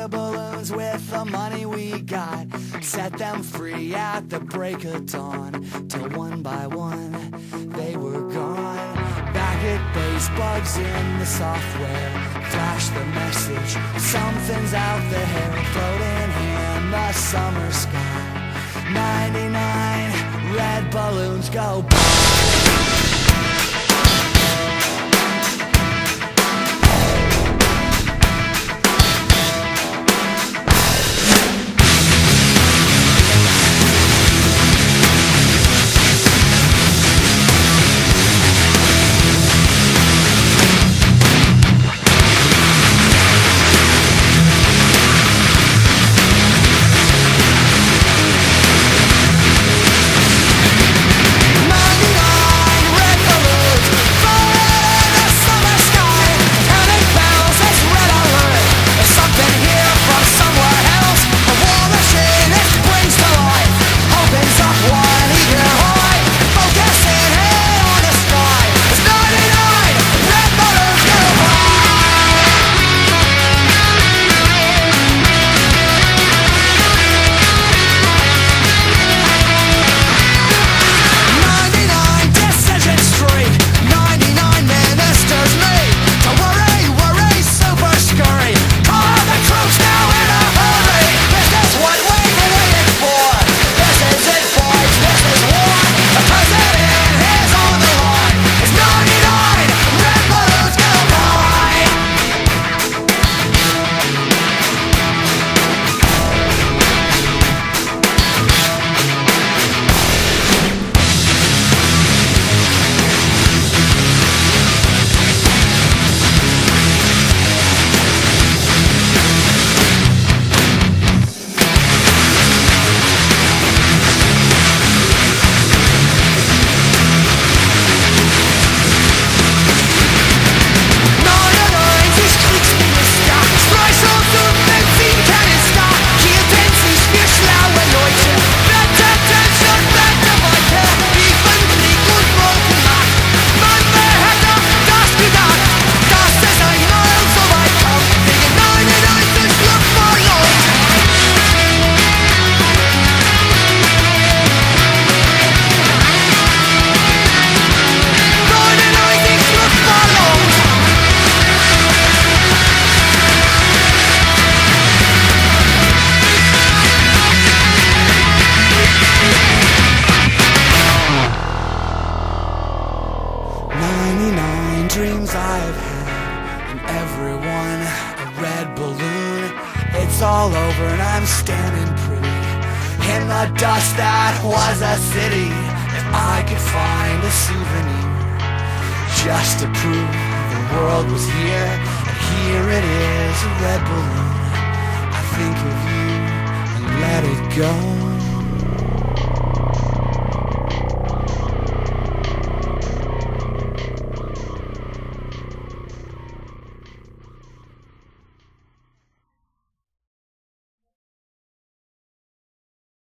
bigger balloons with the money we got. Set them free at the break of dawn. Till one by one, they were gone. Back at base, bugs in the software. Flash the message, something's out there. Floating in the summer sky. 99 red balloons go. Boom. All over, and I'm standing pretty in the dust that was a city. If I could find a souvenir just to prove the world was here, and here it is, a red balloon. I think of you and let it go.